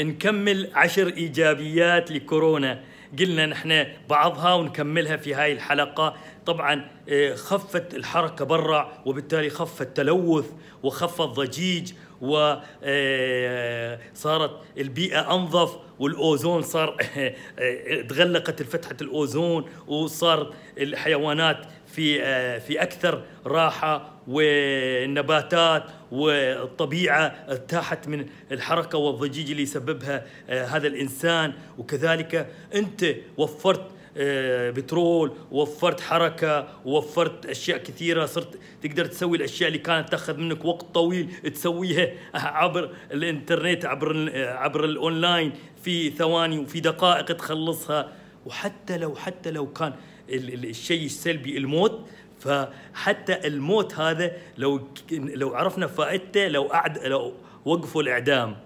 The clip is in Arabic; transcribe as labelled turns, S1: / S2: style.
S1: نكمل عشر إيجابيات لكورونا. قلنا نحن بعضها ونكملها في هاي الحلقة. طبعا آه، خفت الحركة برا وبالتالي خف التلوث وخف الضجيج وصارت البيئة أنظف والأوزون صار تغلقت فتحة الأوزون وصار الحيوانات في آه، في أكثر راحة والنباتات والطبيعة ارتاحت من الحركة والضجيج اللي يسببها آه، هذا الإنسان. وكذلك أنت وفرت آه، بترول وفرت حركة وفرت أشياء كثيرة صرت تقدر تسوي الأشياء اللي كانت تأخذ منك وقت طويل تسويها عبر الإنترنت عبر عبر الأونلاين في ثواني وفي دقائق تخلصها. وحتى لو حتى لو كان الشيء السلبي الموت فحتى الموت هذا لو لو عرفنا فائدته لو أعد لو وقفوا الإعدام.